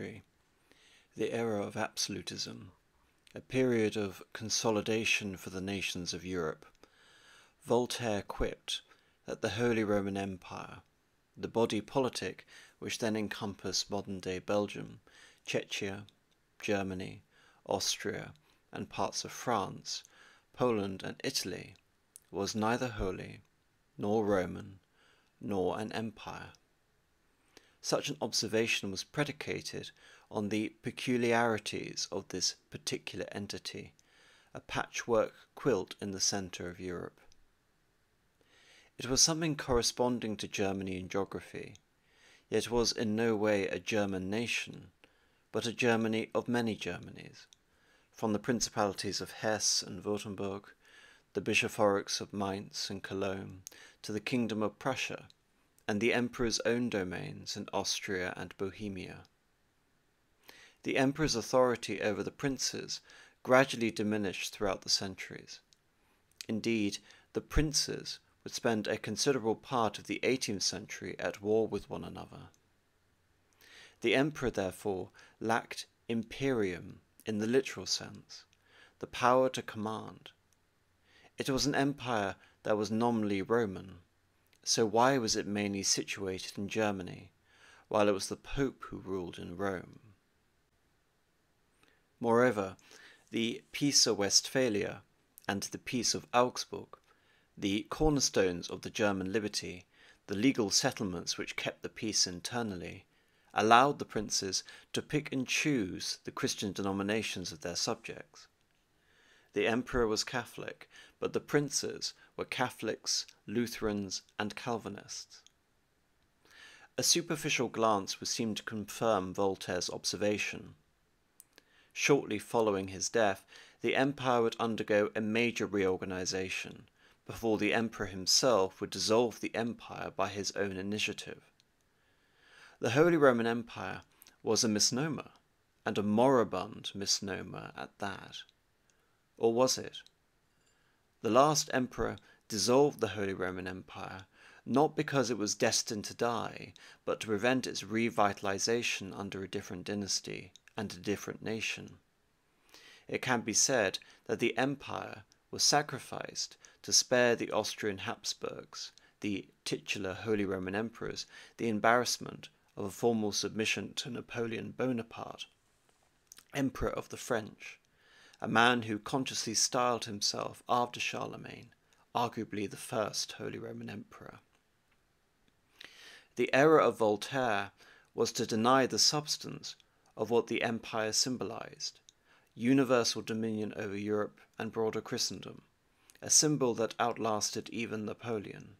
century, the era of absolutism, a period of consolidation for the nations of Europe, Voltaire quipped that the Holy Roman Empire, the body politic which then encompassed modern day Belgium, Czechia, Germany, Austria, and parts of France, Poland, and Italy, was neither holy, nor Roman, nor an empire. Such an observation was predicated on the peculiarities of this particular entity, a patchwork quilt in the centre of Europe. It was something corresponding to Germany in geography, yet was in no way a German nation, but a Germany of many Germanies, from the principalities of Hesse and Württemberg, the bishoprics of Mainz and Cologne, to the kingdom of Prussia, and the emperor's own domains in Austria and Bohemia. The emperor's authority over the princes gradually diminished throughout the centuries. Indeed, the princes would spend a considerable part of the 18th century at war with one another. The emperor, therefore, lacked imperium in the literal sense, the power to command. It was an empire that was nominally Roman, so why was it mainly situated in Germany, while it was the Pope who ruled in Rome? Moreover, the Peace of Westphalia and the Peace of Augsburg, the cornerstones of the German liberty, the legal settlements which kept the peace internally, allowed the princes to pick and choose the Christian denominations of their subjects. The emperor was Catholic, but the princes were Catholics, Lutherans, and Calvinists. A superficial glance would seem to confirm Voltaire's observation. Shortly following his death, the empire would undergo a major reorganization before the emperor himself would dissolve the empire by his own initiative. The Holy Roman Empire was a misnomer, and a moribund misnomer at that. Or was it? The last emperor dissolved the Holy Roman Empire not because it was destined to die, but to prevent its revitalization under a different dynasty and a different nation. It can be said that the empire was sacrificed to spare the Austrian Habsburgs, the titular Holy Roman Emperors, the embarrassment of a formal submission to Napoleon Bonaparte, Emperor of the French, a man who consciously styled himself after Charlemagne, arguably the first Holy Roman Emperor. The error of Voltaire was to deny the substance of what the empire symbolized universal dominion over Europe and broader Christendom, a symbol that outlasted even Napoleon.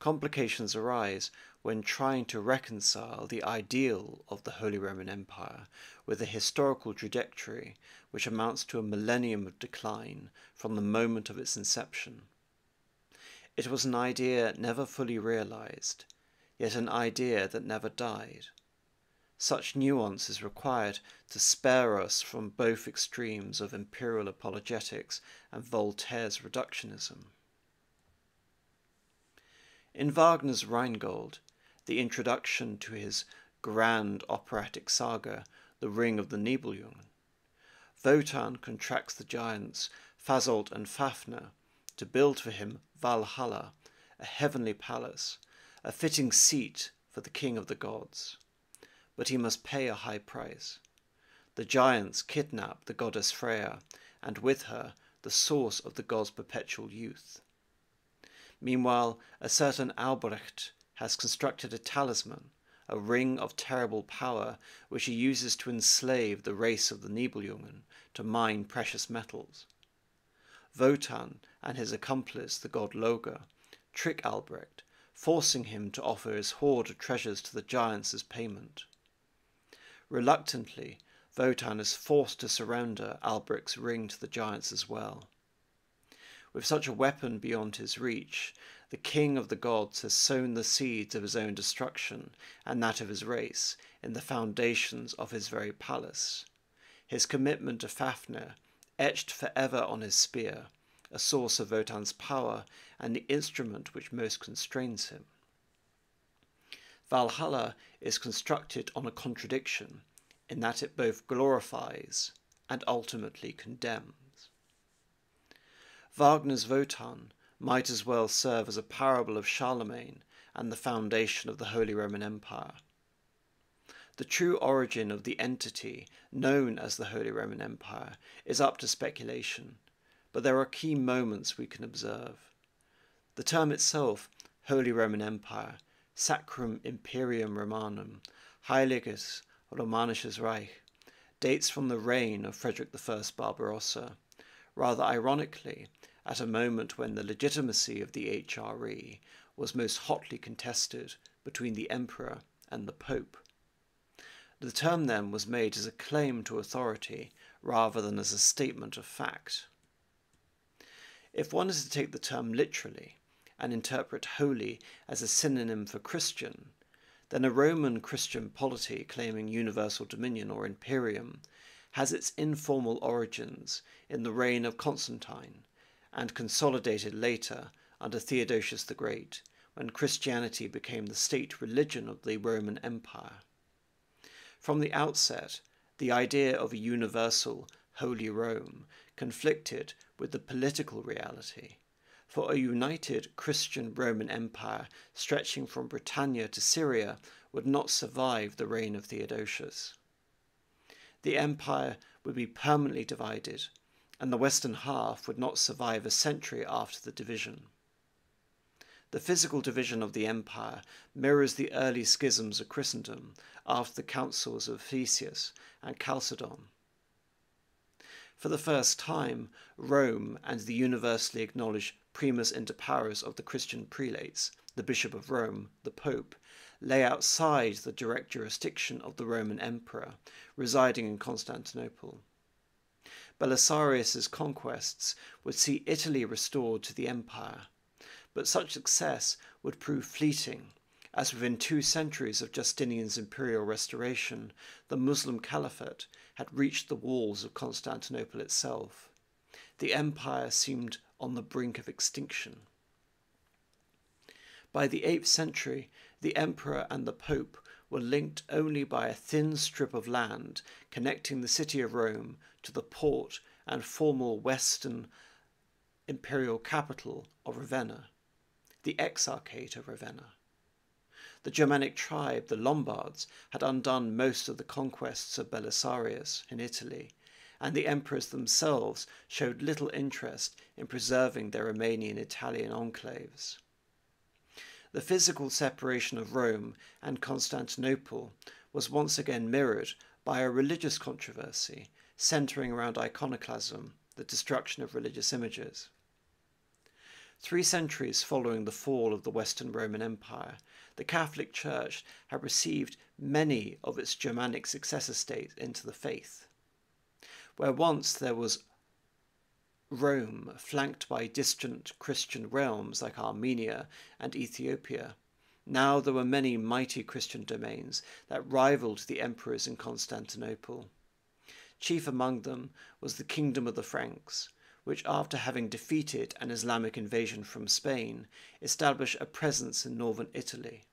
Complications arise when trying to reconcile the ideal of the Holy Roman Empire with the historical trajectory which amounts to a millennium of decline from the moment of its inception. It was an idea never fully realized, yet an idea that never died. Such nuance is required to spare us from both extremes of imperial apologetics and Voltaire's reductionism. In Wagner's Rheingold, the introduction to his grand operatic saga, The Ring of the Nibelungen, Wotan contracts the giants Fasolt and Fafner to build for him Valhalla, a heavenly palace, a fitting seat for the king of the gods. But he must pay a high price. The giants kidnap the goddess Freya, and with her the source of the god's perpetual youth. Meanwhile, a certain Alberich has constructed a talisman, a ring of terrible power, which he uses to enslave the race of the Nibelungen to mine precious metals. Wotan and his accomplice, the god Loge, trick Alberich, forcing him to offer his hoard of treasures to the giants as payment. Reluctantly, Wotan is forced to surrender Alberich's ring to the giants as well. With such a weapon beyond his reach, the king of the gods has sown the seeds of his own destruction and that of his race in the foundations of his very palace. His commitment to Fafner, etched forever on his spear, a source of Wotan's power and the instrument which most constrains him. Valhalla is constructed on a contradiction in that it both glorifies and ultimately condemns. Wagner's Wotan might as well serve as a parable of Charlemagne and the foundation of the Holy Roman Empire. The true origin of the entity known as the Holy Roman Empire is up to speculation, but there are key moments we can observe. The term itself, Holy Roman Empire, Sacrum Imperium Romanum, Heiliges Romanisches Reich, dates from the reign of Frederick I Barbarossa, rather ironically, at a moment when the legitimacy of the HRE was most hotly contested between the Emperor and the Pope. The term then was made as a claim to authority rather than as a statement of fact. If one is to take the term literally and interpret holy as a synonym for Christian, then a Roman Christian polity claiming universal dominion or imperium has its informal origins in the reign of Constantine and consolidated later under Theodosius the Great when Christianity became the state religion of the Roman Empire. From the outset, the idea of a universal Holy Rome conflicted with the political reality, for a united Christian Roman Empire stretching from Britannia to Syria would not survive the reign of Theodosius. The empire would be permanently divided, and the western half would not survive a century after the division. The physical division of the empire mirrors the early schisms of Christendom after the councils of Ephesus and Chalcedon. For the first time, Rome and the universally acknowledged primus inter pares of the Christian prelates, the Bishop of Rome, the Pope, lay outside the direct jurisdiction of the Roman Emperor, residing in Constantinople. Belisarius's conquests would see Italy restored to the empire, but such success would prove fleeting, as within two centuries of Justinian's imperial restoration, the Muslim Caliphate had reached the walls of Constantinople itself. The empire seemed on the brink of extinction. By the 8th century, the emperor and the pope were linked only by a thin strip of land connecting the city of Rome to the port and formal western imperial capital of Ravenna the Exarchate of Ravenna. The Germanic tribe, the Lombards, had undone most of the conquests of Belisarius in Italy, and the emperors themselves showed little interest in preserving their Romanian Italian enclaves. The physical separation of Rome and Constantinople was once again mirrored by a religious controversy centering around iconoclasm, the destruction of religious images. Three centuries following the fall of the Western Roman Empire, the Catholic Church had received many of its Germanic successor states into the faith. Where once there was Rome flanked by distant Christian realms like Armenia and Ethiopia, now there were many mighty Christian domains that rivaled the emperors in Constantinople. Chief among them was the kingdom of the Franks, which, after having defeated an Islamic invasion from Spain, established a presence in northern Italy.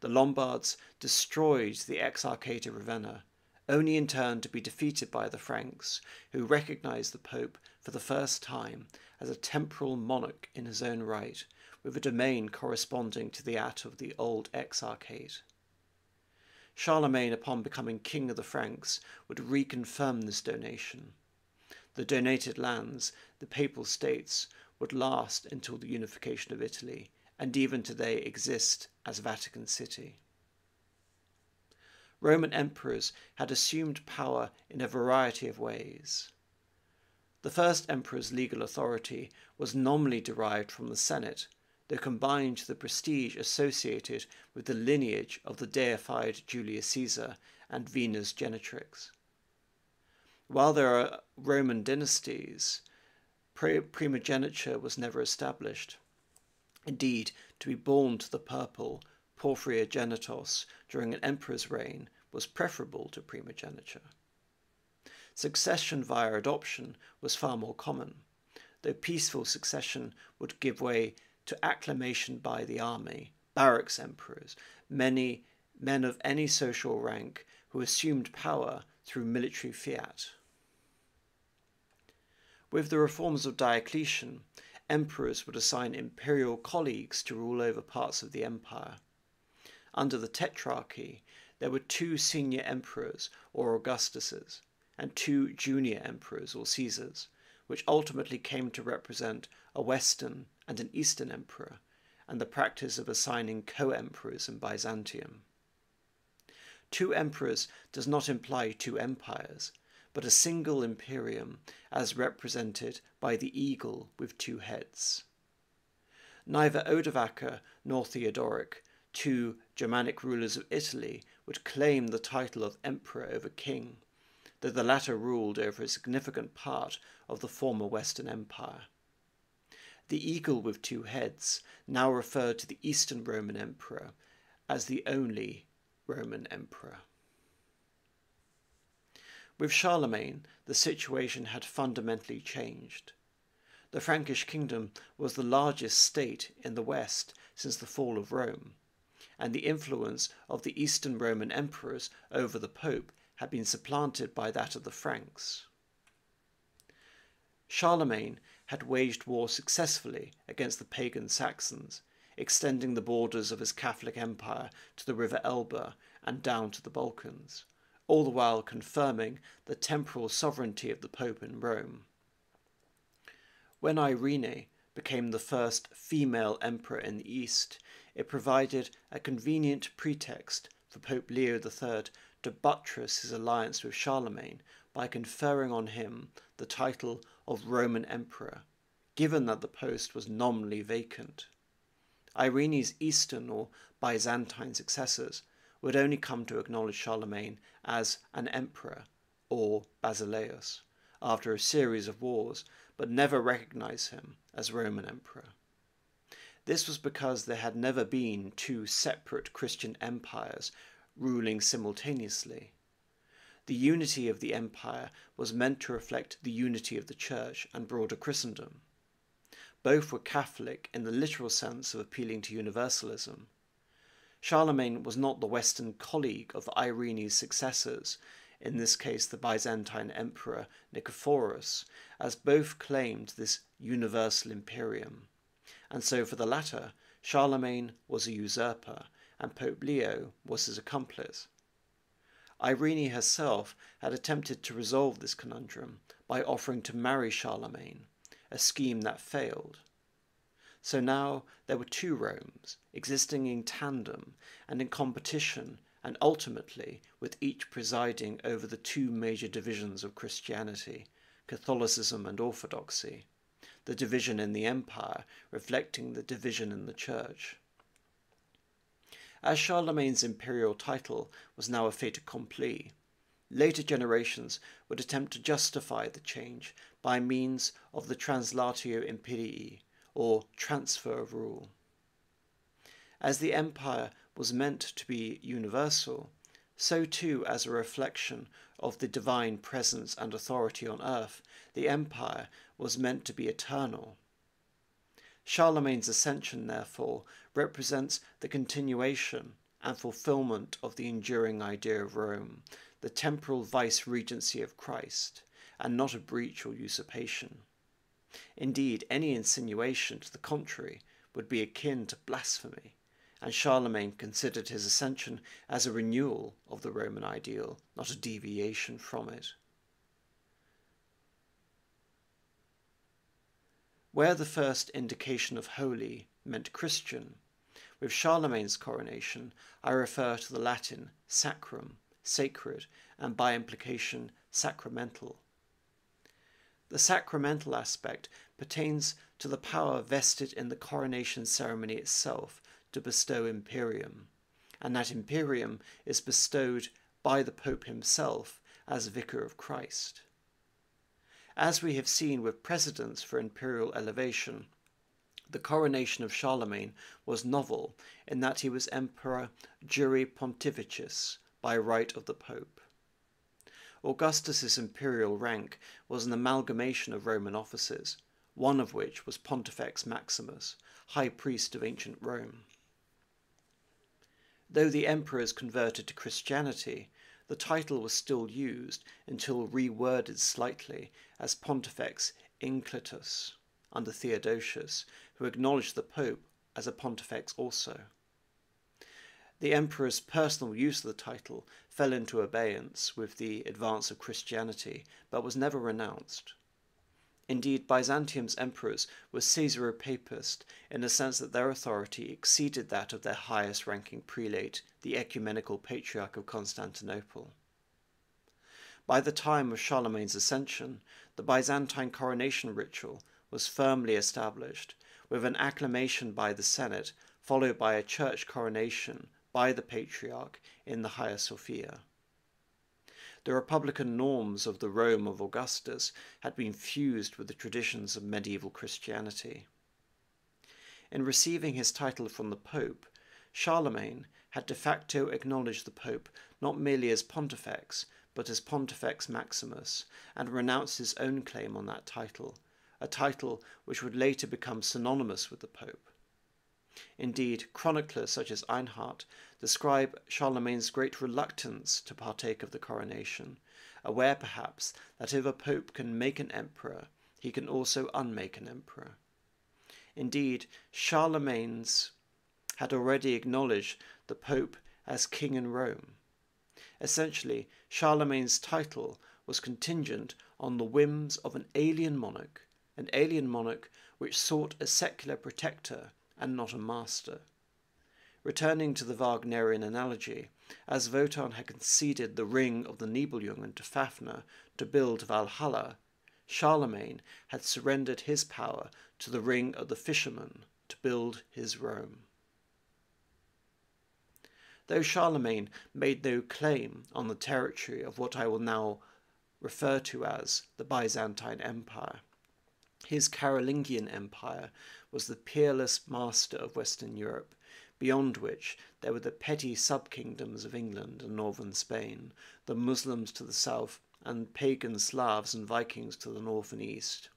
The Lombards destroyed the Exarchate of Ravenna, only in turn to be defeated by the Franks, who recognized the Pope for the first time as a temporal monarch in his own right, with a domain corresponding to that of the old Exarchate. Charlemagne, upon becoming king of the Franks, would reconfirm this donation the donated lands, the Papal States, would last until the unification of Italy, and even today exist as Vatican City. Roman emperors had assumed power in a variety of ways. The first emperor's legal authority was nominally derived from the Senate, though combined the prestige associated with the lineage of the deified Julius Caesar and Venus Genetrix. While there are Roman dynasties, primogeniture was never established. Indeed, to be born to the purple Porphyrogenitos during an emperor's reign was preferable to primogeniture. Succession via adoption was far more common, though peaceful succession would give way to acclamation by the army, barracks emperors, many men of any social rank who assumed power through military fiat. With the reforms of Diocletian, emperors would assign imperial colleagues to rule over parts of the empire. Under the Tetrarchy, there were two senior emperors or Augustuses and two junior emperors or Caesars, which ultimately came to represent a Western and an Eastern emperor, and the practice of assigning co emperors in Byzantium. Two emperors does not imply two empires, but a single imperium as represented by the eagle with two heads. Neither Odovacar nor Theodoric, two Germanic rulers of Italy, would claim the title of emperor over king, though the latter ruled over a significant part of the former Western Empire. The eagle with two heads now referred to the Eastern Roman Emperor as the only Roman emperor. With Charlemagne, the situation had fundamentally changed. The Frankish kingdom was the largest state in the West since the fall of Rome, and the influence of the Eastern Roman emperors over the Pope had been supplanted by that of the Franks. Charlemagne had waged war successfully against the pagan Saxons extending the borders of his Catholic empire to the river Elbe and down to the Balkans, all the while confirming the temporal sovereignty of the Pope in Rome. When Irene became the first female emperor in the East, it provided a convenient pretext for Pope Leo III to buttress his alliance with Charlemagne by conferring on him the title of Roman Emperor, given that the post was nominally vacant. Irene's Eastern or Byzantine successors would only come to acknowledge Charlemagne as an emperor or Basileus after a series of wars, but never recognize him as Roman emperor. This was because there had never been two separate Christian empires ruling simultaneously. The unity of the empire was meant to reflect the unity of the Church and broader Christendom. Both were Catholic in the literal sense of appealing to universalism. Charlemagne was not the Western colleague of Irene's successors, in this case the Byzantine Emperor Nicephorus, as both claimed this universal imperium. And so for the latter, Charlemagne was a usurper, and Pope Leo was his accomplice. Irene herself had attempted to resolve this conundrum by offering to marry Charlemagne, a scheme that failed. So now there were two Romes, existing in tandem and in competition, and ultimately with each presiding over the two major divisions of Christianity, Catholicism and Orthodoxy, the division in the empire reflecting the division in the church. As Charlemagne's imperial title was now a fait accompli, later generations would attempt to justify the change by means of the translatio imperii, or transfer of rule. As the empire was meant to be universal, so too as a reflection of the divine presence and authority on earth, the empire was meant to be eternal. Charlemagne's ascension, therefore, represents the continuation and fulfillment of the enduring idea of Rome, the temporal vice regency of Christ, and not a breach or usurpation. Indeed, any insinuation to the contrary would be akin to blasphemy, and Charlemagne considered his ascension as a renewal of the Roman ideal, not a deviation from it. Where the first indication of holy meant Christian, with Charlemagne's coronation I refer to the Latin sacrum, sacred, and by implication sacramental. The sacramental aspect pertains to the power vested in the coronation ceremony itself to bestow imperium, and that imperium is bestowed by the Pope himself as Vicar of Christ. As we have seen with precedents for imperial elevation, the coronation of Charlemagne was novel in that he was emperor jure pontificis by right of the Pope. Augustus's imperial rank was an amalgamation of Roman offices, one of which was Pontifex Maximus, high priest of ancient Rome. Though the emperors converted to Christianity, the title was still used until reworded slightly as Pontifex Inclytus under Theodosius, who acknowledged the Pope as a pontifex also. The emperor's personal use of the title fell into abeyance with the advance of Christianity, but was never renounced. Indeed, Byzantium's emperors were Caesaro-Papist in the sense that their authority exceeded that of their highest ranking prelate, the Ecumenical Patriarch of Constantinople. By the time of Charlemagne's ascension, the Byzantine coronation ritual was firmly established, with an acclamation by the Senate followed by a church coronation by the Patriarch in the Hagia Sophia. The republican norms of the Rome of Augustus had been fused with the traditions of medieval Christianity. In receiving his title from the Pope, Charlemagne had de facto acknowledged the Pope not merely as Pontifex, but as Pontifex Maximus, and renounced his own claim on that title, a title which would later become synonymous with the Pope. Indeed, chroniclers such as Einhard describe Charlemagne's great reluctance to partake of the coronation, aware perhaps that if a pope can make an emperor, he can also unmake an emperor. Indeed, Charlemagne's had already acknowledged the pope as king in Rome. Essentially, Charlemagne's title was contingent on the whims of an alien monarch an alien monarch which sought a secular protector and not a master. Returning to the Wagnerian analogy, as Wotan had conceded the ring of the Nibelungen to Fafner to build Valhalla, Charlemagne had surrendered his power to the ring of the fisherman to build his Rome. Though Charlemagne made no claim on the territory of what I will now refer to as the Byzantine Empire, his Carolingian Empire was the peerless master of Western Europe, beyond which there were the petty sub-kingdoms of England and northern Spain, the Muslims to the south, and pagan Slavs and Vikings to the north and east.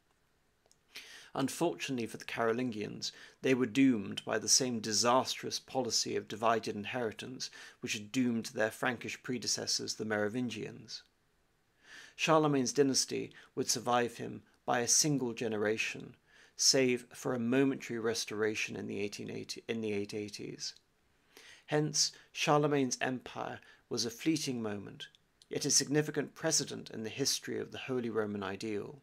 Unfortunately for the Carolingians, they were doomed by the same disastrous policy of divided inheritance which had doomed their Frankish predecessors, the Merovingians. Charlemagne's dynasty would survive him by a single generation, save for a momentary restoration in the, 1880, in the 880s. Hence, Charlemagne's empire was a fleeting moment, yet a significant precedent in the history of the Holy Roman ideal.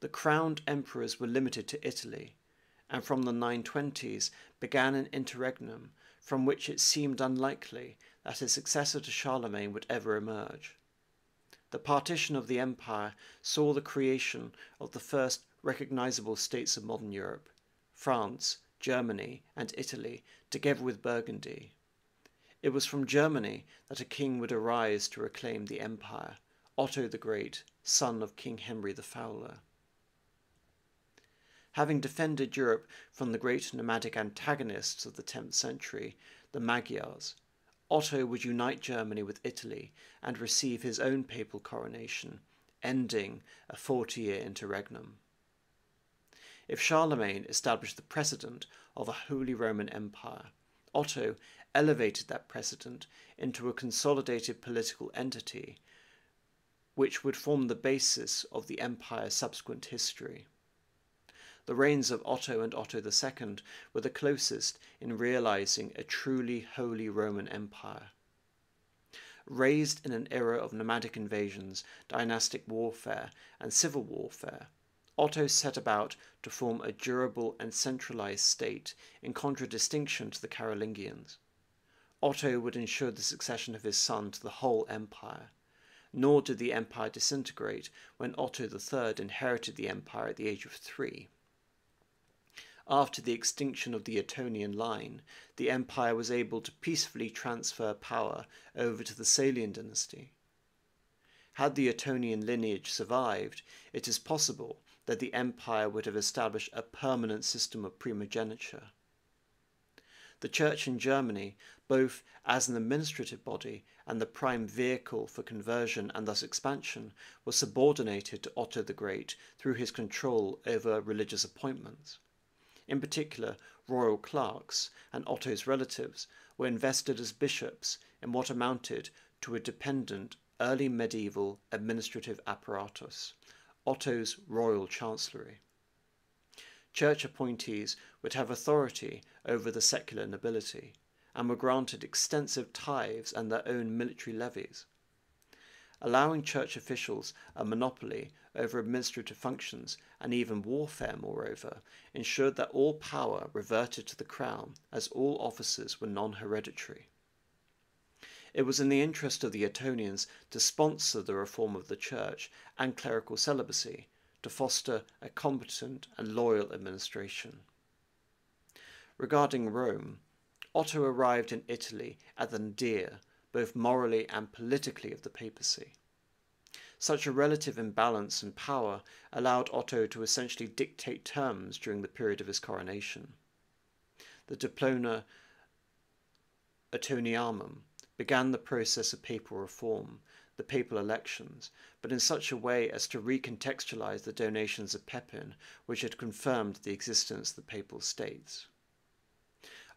The crowned emperors were limited to Italy, and from the 920s began an interregnum from which it seemed unlikely that a successor to Charlemagne would ever emerge. The partition of the empire saw the creation of the first recognizable states of modern Europe France, Germany, and Italy, together with Burgundy. It was from Germany that a king would arise to reclaim the empire, Otto the Great, son of King Henry the Fowler. Having defended Europe from the great nomadic antagonists of the 10th century, the Magyars, Otto would unite Germany with Italy and receive his own papal coronation, ending a 40 year interregnum. If Charlemagne established the precedent of a Holy Roman Empire, Otto elevated that precedent into a consolidated political entity which would form the basis of the empire's subsequent history. The reigns of Otto and Otto II were the closest in realizing a truly Holy Roman Empire. Raised in an era of nomadic invasions, dynastic warfare, and civil warfare, Otto set about to form a durable and centralized state in contradistinction to the Carolingians. Otto would ensure the succession of his son to the whole empire. Nor did the empire disintegrate when Otto III inherited the empire at the age of three. After the extinction of the Ottonian line, the empire was able to peacefully transfer power over to the Salian dynasty. Had the Ottonian lineage survived, it is possible that the empire would have established a permanent system of primogeniture. The Church in Germany, both as an administrative body and the prime vehicle for conversion and thus expansion, was subordinated to Otto the Great through his control over religious appointments. In particular, royal clerks, and Otto's relatives were invested as bishops in what amounted to a dependent early medieval administrative apparatus, Otto's royal chancellery. Church appointees would have authority over the secular nobility, and were granted extensive tithes and their own military levies. Allowing church officials a monopoly over administrative functions and even warfare, moreover, ensured that all power reverted to the crown, as all offices were non hereditary. It was in the interest of the Ottonians to sponsor the reform of the church and clerical celibacy, to foster a competent and loyal administration. Regarding Rome, Otto arrived in Italy at the nadir, both morally and politically, of the papacy. Such a relative imbalance in power allowed Otto to essentially dictate terms during the period of his coronation. The Diploma Ottonianum began the process of papal reform, the papal elections, but in such a way as to recontextualize the donations of Pepin, which had confirmed the existence of the papal states.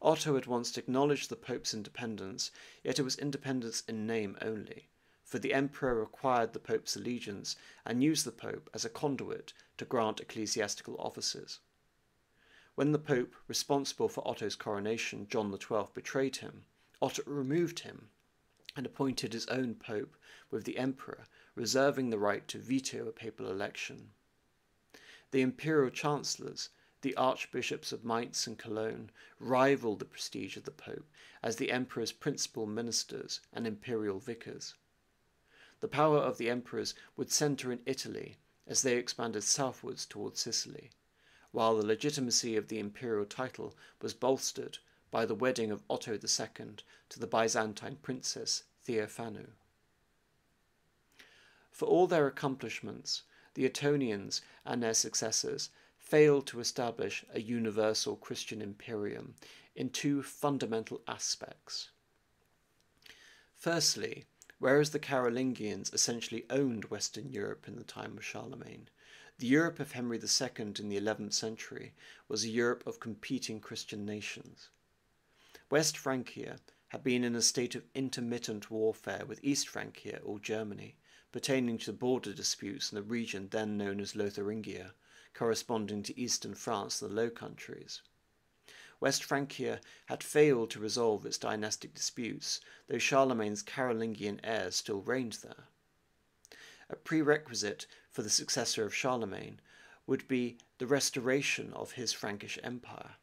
Otto had once acknowledged the Pope's independence, yet it was independence in name only for the emperor required the pope's allegiance and used the pope as a conduit to grant ecclesiastical offices. When the pope responsible for Otto's coronation, John XII, betrayed him, Otto removed him and appointed his own pope with the emperor reserving the right to veto a papal election. The imperial chancellors, the archbishops of Mainz and Cologne, rivaled the prestige of the pope as the emperor's principal ministers and imperial vicars. The power of the emperors would centre in Italy as they expanded southwards towards Sicily, while the legitimacy of the imperial title was bolstered by the wedding of Otto II to the Byzantine princess Theophanu. For all their accomplishments, the Ottonians and their successors failed to establish a universal Christian imperium in two fundamental aspects. Firstly, Whereas the Carolingians essentially owned Western Europe in the time of Charlemagne, the Europe of Henry II in the 11th century was a Europe of competing Christian nations. West Francia had been in a state of intermittent warfare with East Francia or Germany, pertaining to the border disputes in the region then known as Lotharingia, corresponding to eastern France and the Low Countries. West Francia had failed to resolve its dynastic disputes, though Charlemagne's Carolingian heirs still reigned there. A prerequisite for the successor of Charlemagne would be the restoration of his Frankish empire.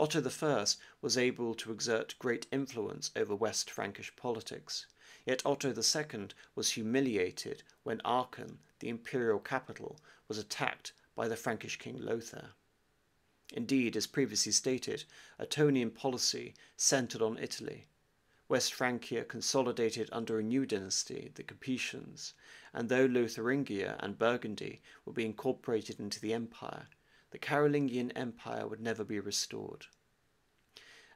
Otto I was able to exert great influence over West Frankish politics, yet Otto II was humiliated when Aachen, the imperial capital, was attacked by the Frankish king Lothar. Indeed, as previously stated, Ottonian policy centered on Italy. West Francia consolidated under a new dynasty, the Capetians, and though Lotharingia and Burgundy would be incorporated into the empire, the Carolingian Empire would never be restored.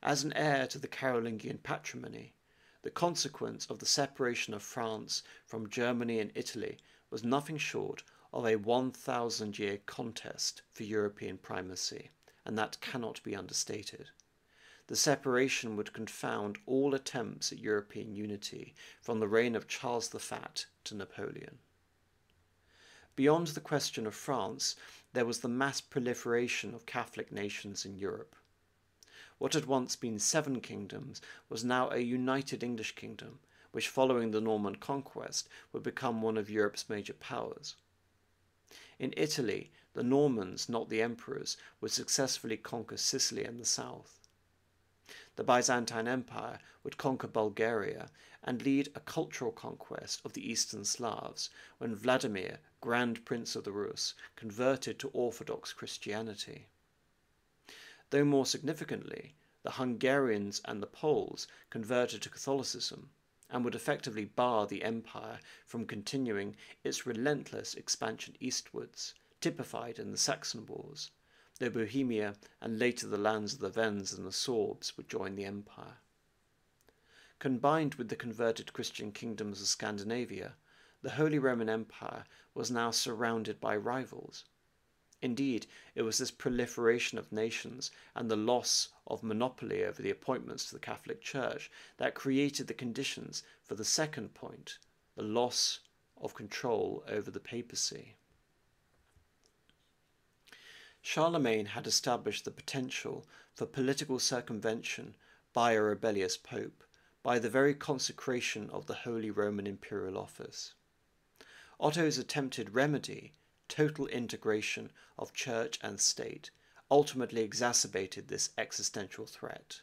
As an heir to the Carolingian patrimony, the consequence of the separation of France from Germany and Italy was nothing short of a 1,000 year contest for European primacy and that cannot be understated. The separation would confound all attempts at European unity from the reign of Charles the Fat to Napoleon. Beyond the question of France, there was the mass proliferation of Catholic nations in Europe. What had once been seven kingdoms was now a united English kingdom, which following the Norman conquest would become one of Europe's major powers. In Italy, the Normans, not the emperors, would successfully conquer Sicily and the south. The Byzantine Empire would conquer Bulgaria and lead a cultural conquest of the Eastern Slavs when Vladimir, Grand Prince of the Rus, converted to Orthodox Christianity. Though more significantly, the Hungarians and the Poles converted to Catholicism and would effectively bar the empire from continuing its relentless expansion eastwards typified in the Saxon Wars, though Bohemia and later the lands of the Wends and the Sorbs would join the empire. Combined with the converted Christian kingdoms of Scandinavia, the Holy Roman Empire was now surrounded by rivals. Indeed, it was this proliferation of nations and the loss of monopoly over the appointments to the Catholic Church that created the conditions for the second point, the loss of control over the papacy. Charlemagne had established the potential for political circumvention by a rebellious pope by the very consecration of the Holy Roman Imperial Office. Otto's attempted remedy total integration of church and state ultimately exacerbated this existential threat.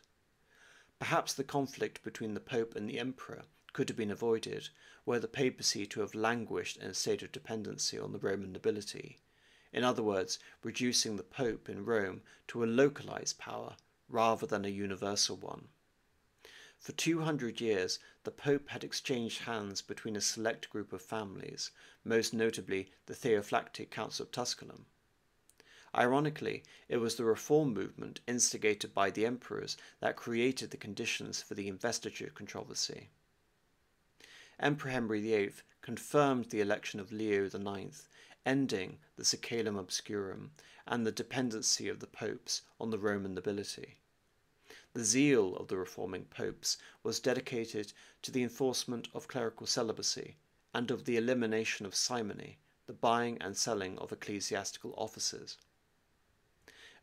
Perhaps the conflict between the Pope and the Emperor could have been avoided were the papacy to have languished in a state of dependency on the Roman nobility, in other words, reducing the Pope in Rome to a localized power rather than a universal one. For 200 years, the Pope had exchanged hands between a select group of families, most notably the Theophylactic Counts of Tusculum. Ironically, it was the reform movement instigated by the emperors that created the conditions for the investiture controversy. Emperor Henry VIII confirmed the election of Leo IX, ending the Saeculum Obscurum and the dependency of the popes on the Roman nobility. The zeal of the reforming popes was dedicated to the enforcement of clerical celibacy and of the elimination of simony, the buying and selling of ecclesiastical offices.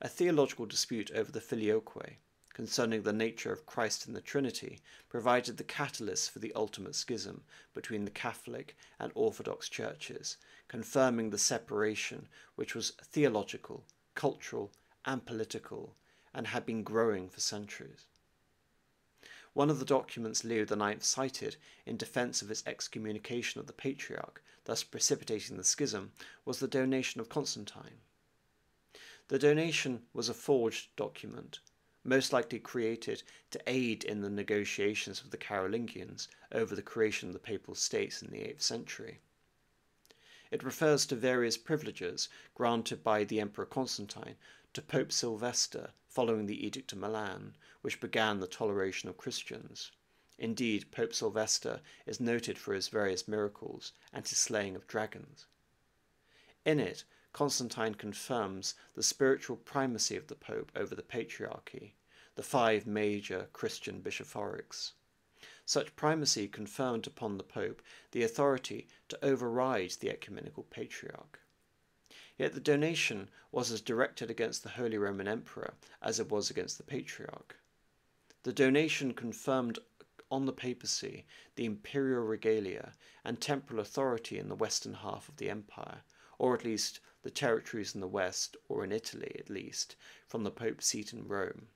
A theological dispute over the filioque, concerning the nature of Christ in the Trinity, provided the catalyst for the ultimate schism between the Catholic and Orthodox churches, confirming the separation which was theological, cultural, and political and had been growing for centuries. One of the documents Leo IX cited in defense of its excommunication of the Patriarch, thus precipitating the schism, was the donation of Constantine. The donation was a forged document, most likely created to aid in the negotiations of the Carolingians over the creation of the Papal States in the 8th century. It refers to various privileges granted by the Emperor Constantine to Pope Sylvester following the Edict of Milan, which began the toleration of Christians. Indeed, Pope Sylvester is noted for his various miracles and his slaying of dragons. In it, Constantine confirms the spiritual primacy of the Pope over the Pentarchy, the five major Christian bishoprics. Such primacy conferred upon the Pope the authority to override the ecumenical patriarch. Yet the donation was as directed against the Holy Roman Emperor as it was against the Patriarch. The donation confirmed on the papacy the imperial regalia and temporal authority in the western half of the empire, or at least the territories in the west, or in Italy at least, from the Pope's seat in Rome.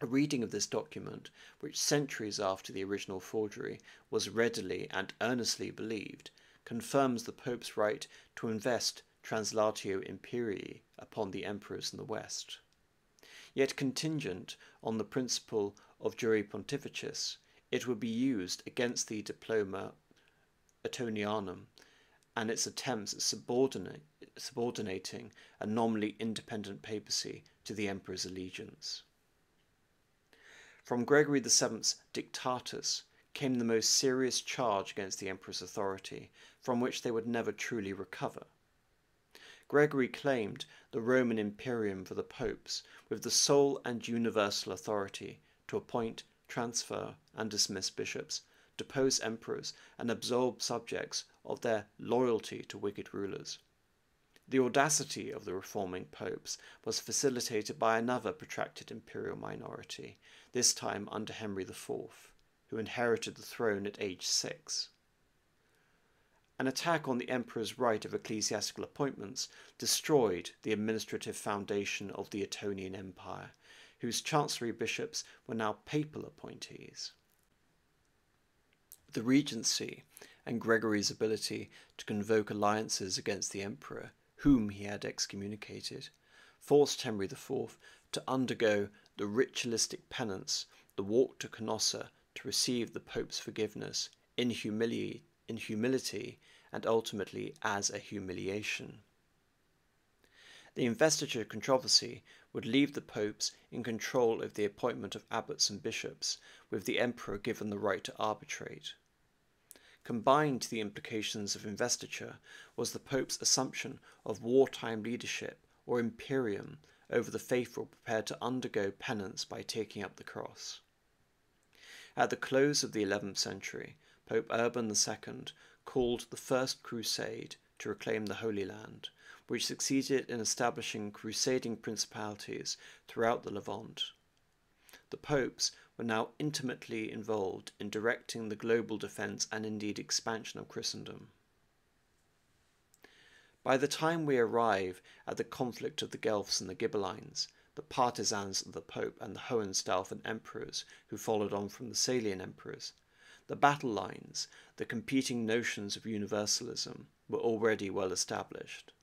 A reading of this document, which centuries after the original forgery was readily and earnestly believed, confirms the Pope's right to invest translatio imperii upon the emperors in the West. Yet contingent on the principle of jure pontificis, it would be used against the diploma Ottonianum and its attempts at subordinate, subordinating a nominally independent papacy to the emperor's allegiance. From Gregory VII's Dictatus came the most serious charge against the emperor's authority, from which they would never truly recover. Gregory claimed the Roman imperium for the popes, with the sole and universal authority to appoint, transfer, and dismiss bishops, depose emperors, and absolve subjects of their loyalty to wicked rulers. The audacity of the reforming popes was facilitated by another protracted imperial minority, this time under Henry IV, who inherited the throne at age six. An attack on the emperor's right of ecclesiastical appointments destroyed the administrative foundation of the Ottonian Empire, whose chancery bishops were now papal appointees. The regency and Gregory's ability to convoke alliances against the emperor, whom he had excommunicated, forced Henry IV to undergo the ritualistic penance, the walk to Canossa, to receive the Pope's forgiveness in humility in humility and ultimately as a humiliation. The investiture controversy would leave the popes in control of the appointment of abbots and bishops, with the emperor given the right to arbitrate. Combined to the implications of investiture, was the Pope's assumption of wartime leadership or imperium over the faithful prepared to undergo penance by taking up the cross. At the close of the 11th century, Pope Urban II called the First Crusade to reclaim the Holy Land, which succeeded in establishing crusading principalities throughout the Levant. The popes were now intimately involved in directing the global defence and indeed expansion of Christendom. By the time we arrive at the conflict of the Guelphs and the Ghibellines, the partisans of the Pope and the Hohenstaufen emperors who followed on from the Salian emperors, the battle lines, the competing notions of universalism were already well established.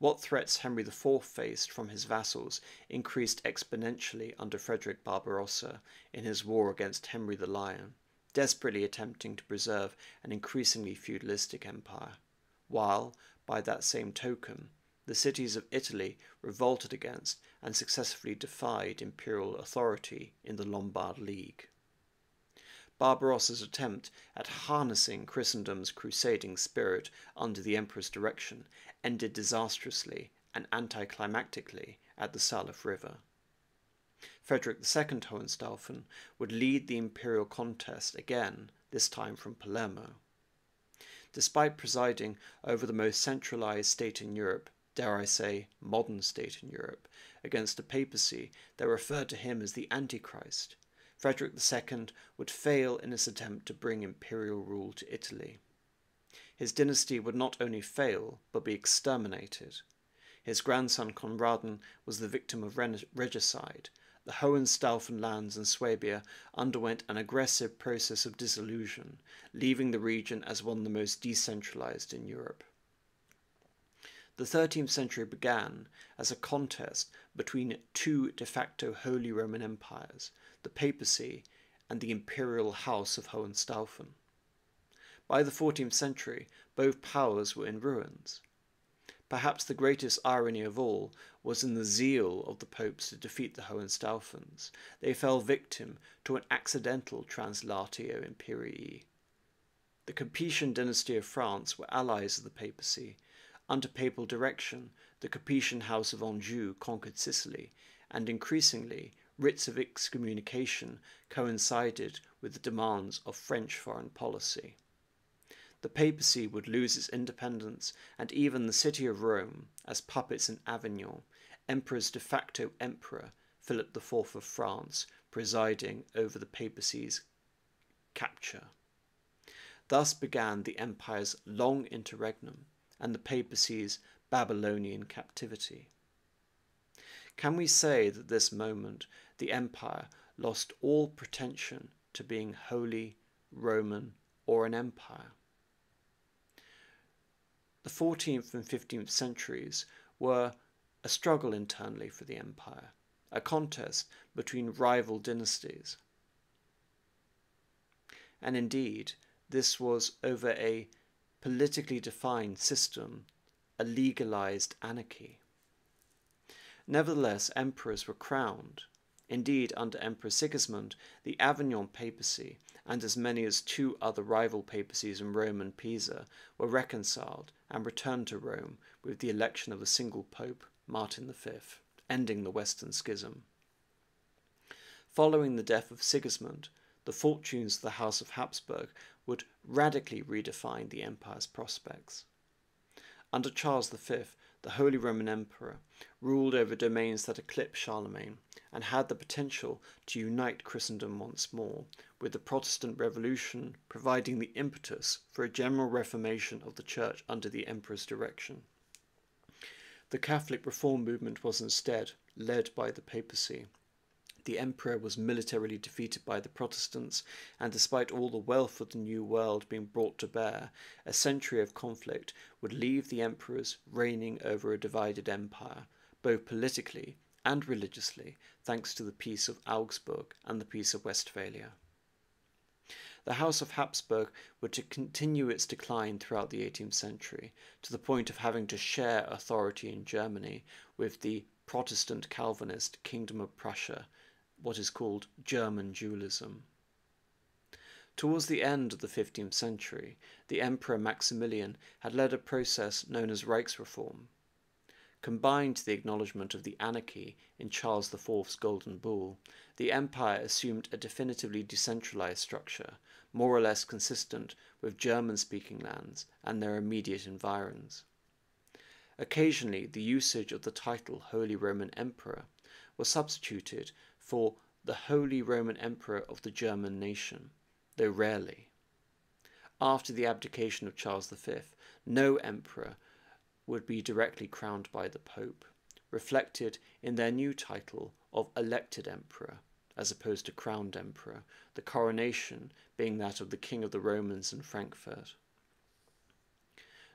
What threats Henry IV faced from his vassals increased exponentially under Frederick Barbarossa in his war against Henry the Lion, desperately attempting to preserve an increasingly feudalistic empire, while, by that same token, the cities of Italy revolted against and successfully defied imperial authority in the Lombard League. Barbarossa's attempt at harnessing Christendom's crusading spirit under the emperor's direction ended disastrously and anticlimactically at the Saleph River. Frederick II Hohenstaufen would lead the imperial contest again, this time from Palermo. Despite presiding over the most centralized state in Europe, dare I say, modern state in Europe, against a papacy that referred to him as the Antichrist, Frederick II would fail in his attempt to bring imperial rule to Italy. His dynasty would not only fail, but be exterminated. His grandson Conradin was the victim of regicide. The Hohenstaufen lands in Swabia underwent an aggressive process of dissolution, leaving the region as one of the most decentralized in Europe. The 13th century began as a contest between two de facto Holy Roman Empires, the papacy, and the imperial house of Hohenstaufen. By the 14th century, both powers were in ruins. Perhaps the greatest irony of all was in the zeal of the popes to defeat the Hohenstaufens. They fell victim to an accidental translatio imperii. The Capetian dynasty of France were allies of the papacy. Under papal direction, the Capetian house of Anjou conquered Sicily, and increasingly writs of excommunication coincided with the demands of French foreign policy. The papacy would lose its independence, and even the city of Rome, as puppets in Avignon, Emperor's de facto emperor, Philip IV of France, presiding over the papacy's capture. Thus began the empire's long interregnum and the papacy's Babylonian captivity. Can we say that this moment the empire lost all pretension to being holy, Roman, or an empire? The 14th and 15th centuries were a struggle internally for the empire, a contest between rival dynasties. And indeed, this was over a politically defined system, a legalized anarchy. Nevertheless, emperors were crowned. Indeed, under Emperor Sigismund, the Avignon papacy and as many as two other rival papacies in Rome and Pisa were reconciled and returned to Rome with the election of a single pope, Martin V, ending the Western Schism. Following the death of Sigismund, the fortunes of the House of Habsburg would radically redefine the empire's prospects. Under Charles V, the Holy Roman Emperor, ruled over domains that eclipsed Charlemagne and had the potential to unite Christendom once more, with the Protestant Revolution providing the impetus for a general reformation of the Church under the Emperor's direction. The Catholic reform movement was instead led by the papacy the emperor was militarily defeated by the Protestants, and despite all the wealth of the New World being brought to bear, a century of conflict would leave the emperors reigning over a divided empire, both politically and religiously, thanks to the Peace of Augsburg and the Peace of Westphalia. The House of Habsburg would to continue its decline throughout the 18th century, to the point of having to share authority in Germany with the Protestant Calvinist Kingdom of Prussia what is called German dualism. Towards the end of the 15th century, the Emperor Maximilian had led a process known as Reichsreform. Combined to the acknowledgement of the anarchy in Charles IV's Golden Bull, the empire assumed a definitively decentralized structure, more or less consistent with German speaking lands and their immediate environs. Occasionally, the usage of the title Holy Roman Emperor was substituted for the Holy Roman Emperor of the German nation, though rarely. After the abdication of Charles V, no emperor would be directly crowned by the Pope, reflected in their new title of elected emperor, as opposed to crowned emperor, the coronation being that of the King of the Romans in Frankfurt.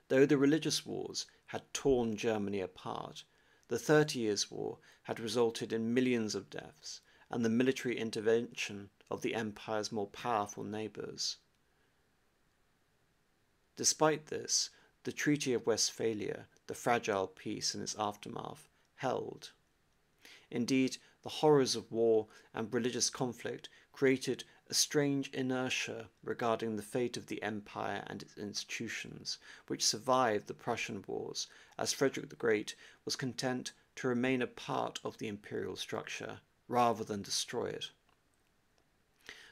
Though the religious wars had torn Germany apart, the Thirty Years' War had resulted in millions of deaths, and the military intervention of the empire's more powerful neighbours. Despite this, the Treaty of Westphalia, the fragile peace and its aftermath, held. Indeed, the horrors of war and religious conflict created a strange inertia regarding the fate of the empire and its institutions, which survived the Prussian wars, as Frederick the Great was content to remain a part of the imperial structure rather than destroy it.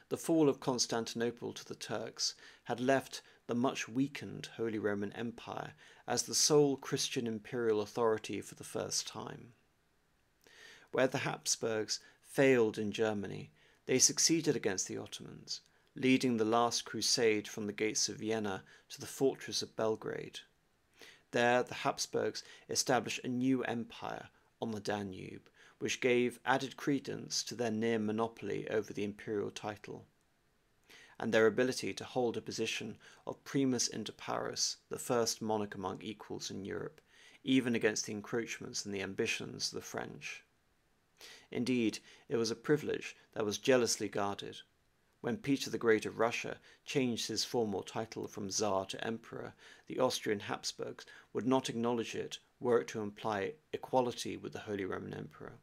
The fall of Constantinople to the Turks had left the much weakened Holy Roman Empire as the sole Christian imperial authority for the first time. Where the Habsburgs failed in Germany, they succeeded against the Ottomans, leading the last crusade from the gates of Vienna to the fortress of Belgrade. There the Habsburgs established a new empire on the Danube, which gave added credence to their near monopoly over the imperial title, and their ability to hold a position of primus inter pares, the first monarch among equals in Europe, even against the encroachments and the ambitions of the French. Indeed, it was a privilege that was jealously guarded. When Peter the Great of Russia changed his formal title from Tsar to Emperor, the Austrian Habsburgs would not acknowledge it were it to imply equality with the Holy Roman Emperor,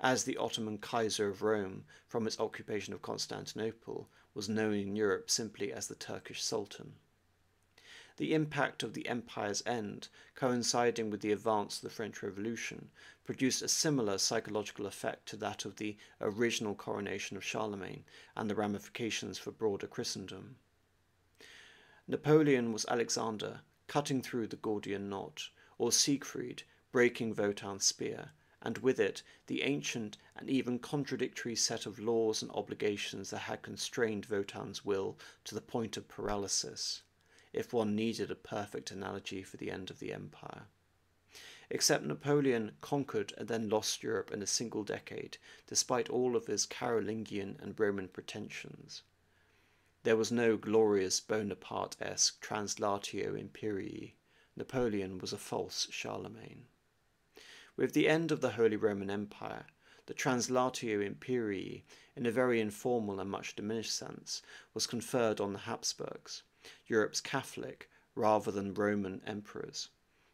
as the Ottoman Kaiser of Rome, from its occupation of Constantinople, was known in Europe simply as the Turkish Sultan. The impact of the empire's end, coinciding with the advance of the French Revolution, produced a similar psychological effect to that of the original coronation of Charlemagne and the ramifications for broader Christendom. Napoleon was Alexander cutting through the Gordian knot, or Siegfried breaking Wotan's spear, and with it the ancient and even contradictory set of laws and obligations that had constrained Wotan's will to the point of paralysis if one needed a perfect analogy for the end of the empire. Except Napoleon conquered and then lost Europe in a single decade, despite all of his Carolingian and Roman pretensions. There was no glorious Bonaparte esque translatio imperii. Napoleon was a false Charlemagne. With the end of the Holy Roman Empire, the translatio imperii, in a very informal and much diminished sense, was conferred on the Habsburgs. Europe's Catholic rather than Roman emperors.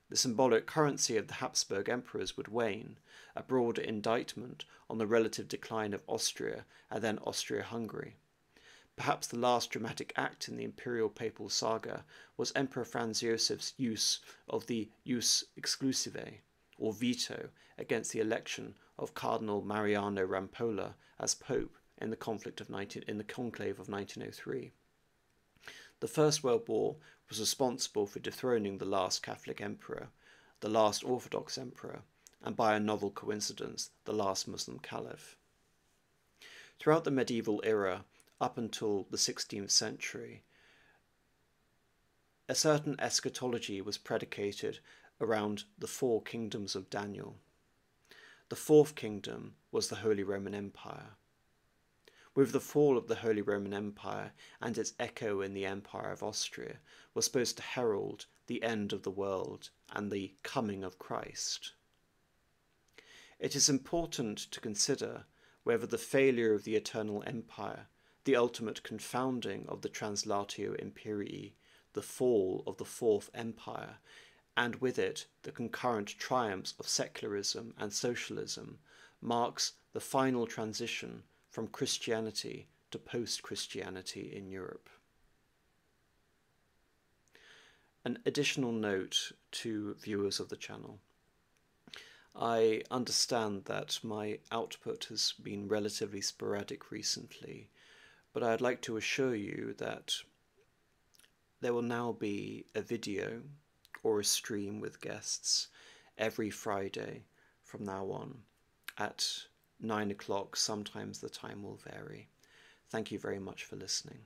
The symbolic currency of the Habsburg emperors would wane, a broader indictment on the relative decline of Austria and then Austria Hungary. Perhaps the last dramatic act in the imperial papal saga was Emperor Franz Josef's use of the jus exclusivae, or veto, against the election of Cardinal Mariano Rampolla as Pope in the conflict of 19, in the conclave of 1903. The First World War was responsible for dethroning the last Catholic emperor, the last Orthodox emperor, and by a novel coincidence, the last Muslim caliph. Throughout the medieval era, up until the 16th century, a certain eschatology was predicated around the four kingdoms of Daniel. The fourth kingdom was the Holy Roman Empire. With the fall of the Holy Roman Empire and its echo in the Empire of Austria was supposed to herald the end of the world and the coming of Christ. It is important to consider whether the failure of the eternal empire, the ultimate confounding of the Translatio Imperii, the fall of the Fourth Empire, and with it the concurrent triumphs of secularism and socialism, marks the final transition from Christianity to post Christianity in Europe. an additional note to viewers of the channel. I understand that my output has been relatively sporadic recently, but I'd like to assure you that there will now be a video or a stream with guests every Friday from now on at 9 o'clock. Sometimes the time will vary. Thank you very much for listening.